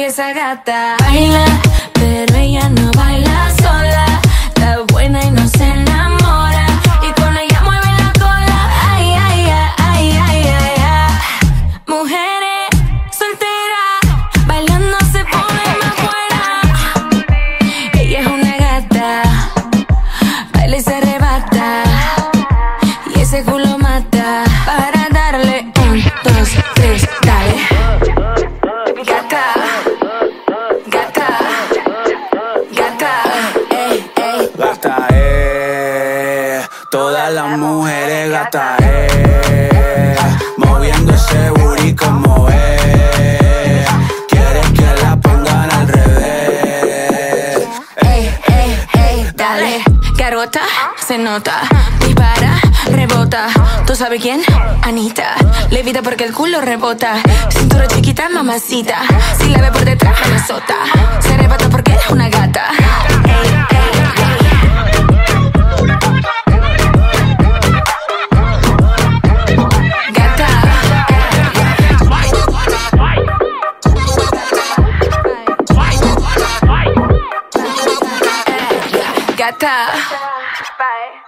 esa gata. Baila, pero ella no todas las mujeres gata eh, moviendo ese booty como es. Quieres que la pongan al revés. Ey, ey, ey, dale. Garota, se nota. Dispara, rebota. ¿Tú sabes quién? Anita. Levita porque el culo rebota. Cintura chiquita, mamacita. Si la ve por detrás, me azota. Gata. Bye.